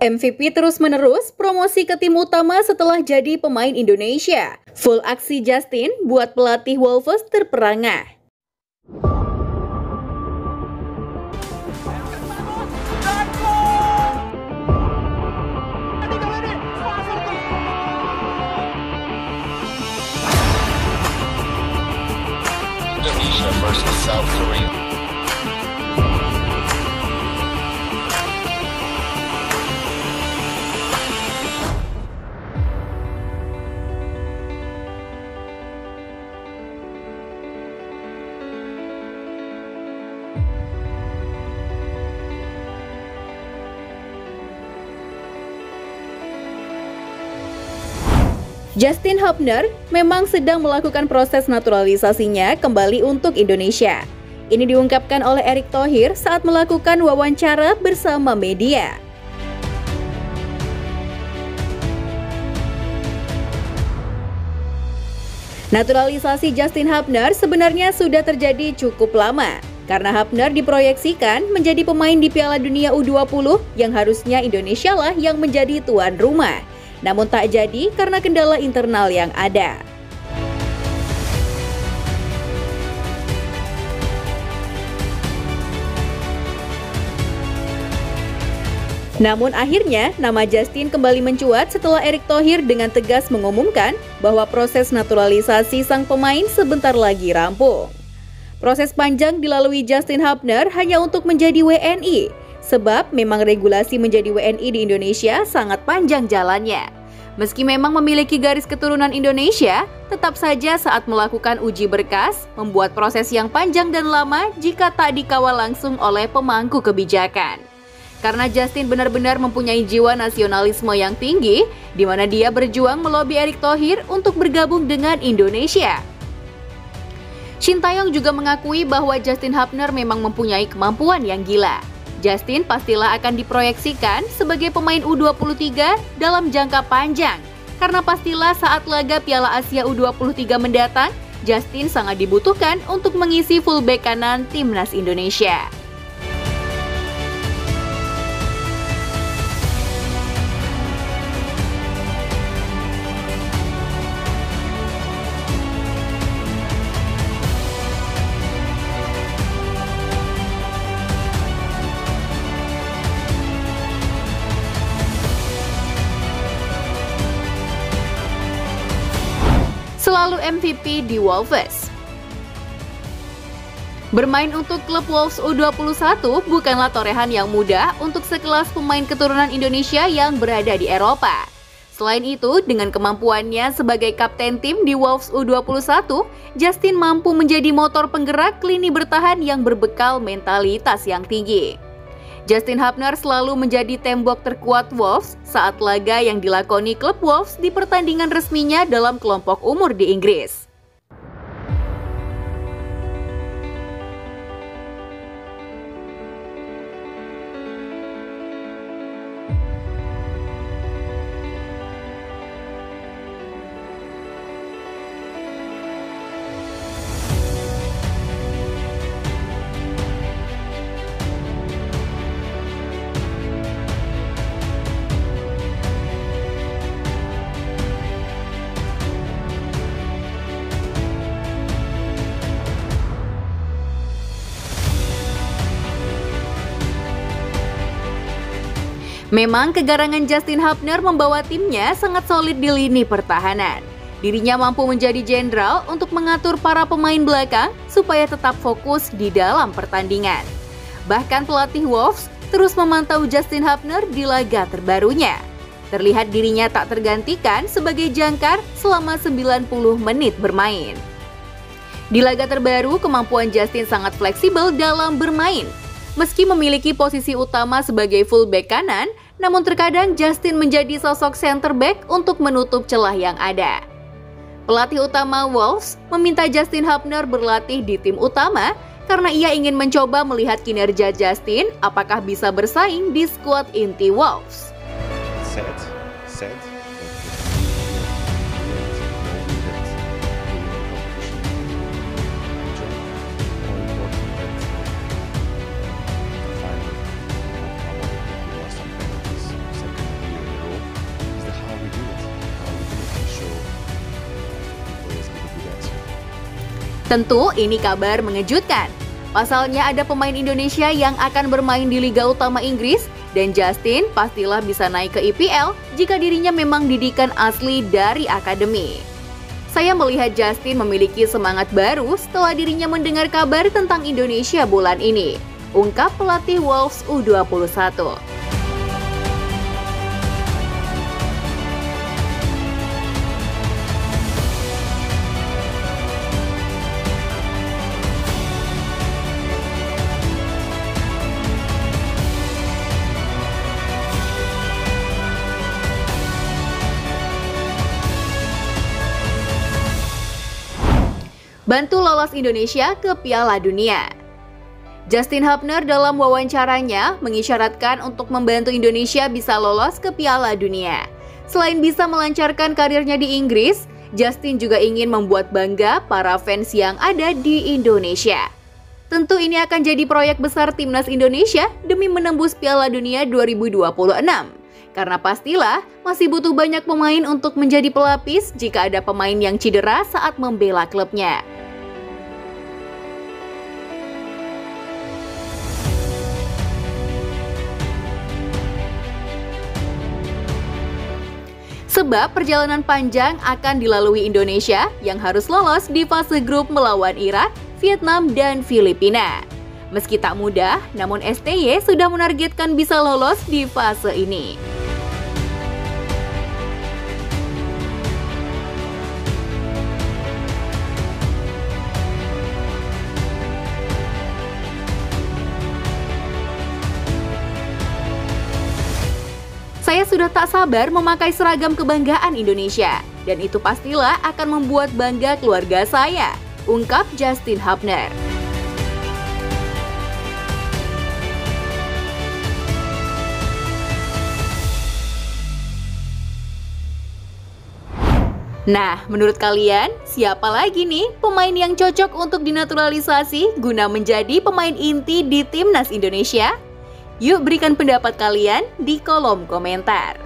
MVP terus-menerus promosi ke tim utama setelah jadi pemain Indonesia. Full aksi Justin buat pelatih Wolves terperangah. Indonesia versus South Korea. Justin Hubner memang sedang melakukan proses naturalisasinya kembali untuk Indonesia. Ini diungkapkan oleh Erick Thohir saat melakukan wawancara bersama media. Naturalisasi Justin Hubner sebenarnya sudah terjadi cukup lama karena Hubner diproyeksikan menjadi pemain di Piala Dunia U20 yang harusnya Indonesia lah yang menjadi tuan rumah namun tak jadi karena kendala internal yang ada. Namun akhirnya nama Justin kembali mencuat setelah Erick Thohir dengan tegas mengumumkan bahwa proses naturalisasi sang pemain sebentar lagi rampung. Proses panjang dilalui Justin Hubner hanya untuk menjadi WNI, Sebab memang regulasi menjadi WNI di Indonesia sangat panjang jalannya. Meski memang memiliki garis keturunan Indonesia, tetap saja saat melakukan uji berkas, membuat proses yang panjang dan lama jika tak dikawal langsung oleh pemangku kebijakan. Karena Justin benar-benar mempunyai jiwa nasionalisme yang tinggi, di mana dia berjuang melobi Erick Thohir untuk bergabung dengan Indonesia. Shin Taeyong juga mengakui bahwa Justin Hubner memang mempunyai kemampuan yang gila. Justin pastilah akan diproyeksikan sebagai pemain U23 dalam jangka panjang. Karena pastilah saat laga Piala Asia U23 mendatang, Justin sangat dibutuhkan untuk mengisi fullback kanan timnas Indonesia. Selalu MVP di Wolves. Bermain untuk klub Wolves U21 bukanlah torehan yang mudah untuk sekelas pemain keturunan Indonesia yang berada di Eropa. Selain itu, dengan kemampuannya sebagai kapten tim di Wolves U21, Justin mampu menjadi motor penggerak lini bertahan yang berbekal mentalitas yang tinggi. Justin Hubner selalu menjadi tembok terkuat Wolves saat laga yang dilakoni klub Wolves di pertandingan resminya dalam kelompok umur di Inggris. Memang kegarangan Justin Hubner membawa timnya sangat solid di lini pertahanan. Dirinya mampu menjadi jenderal untuk mengatur para pemain belakang supaya tetap fokus di dalam pertandingan. Bahkan pelatih Wolves terus memantau Justin Hubner di laga terbarunya. Terlihat dirinya tak tergantikan sebagai jangkar selama 90 menit bermain. Di laga terbaru, kemampuan Justin sangat fleksibel dalam bermain Meski memiliki posisi utama sebagai fullback kanan, namun terkadang Justin menjadi sosok center back untuk menutup celah yang ada. Pelatih utama Wolves meminta Justin Hubner berlatih di tim utama karena ia ingin mencoba melihat kinerja Justin apakah bisa bersaing di skuad inti Wolves. Set, set. Tentu ini kabar mengejutkan. Pasalnya ada pemain Indonesia yang akan bermain di Liga Utama Inggris dan Justin pastilah bisa naik ke IPL jika dirinya memang didikan asli dari akademi. Saya melihat Justin memiliki semangat baru setelah dirinya mendengar kabar tentang Indonesia bulan ini, ungkap pelatih Wolves U21. Bantu lolos Indonesia ke Piala Dunia. Justin Hubner dalam wawancaranya mengisyaratkan untuk membantu Indonesia bisa lolos ke Piala Dunia. Selain bisa melancarkan karirnya di Inggris, Justin juga ingin membuat bangga para fans yang ada di Indonesia. Tentu ini akan jadi proyek besar timnas Indonesia demi menembus Piala Dunia 2026. Karena pastilah masih butuh banyak pemain untuk menjadi pelapis jika ada pemain yang cedera saat membela klubnya. Sebab perjalanan panjang akan dilalui Indonesia yang harus lolos di fase grup melawan Irak, Vietnam, dan Filipina. Meski tak mudah, namun STY sudah menargetkan bisa lolos di fase ini. Saya sudah tak sabar memakai seragam kebanggaan Indonesia, dan itu pastilah akan membuat bangga keluarga saya, ungkap Justin Hubner. Nah, menurut kalian, siapa lagi nih pemain yang cocok untuk dinaturalisasi guna menjadi pemain inti di timnas Indonesia? Yuk berikan pendapat kalian di kolom komentar.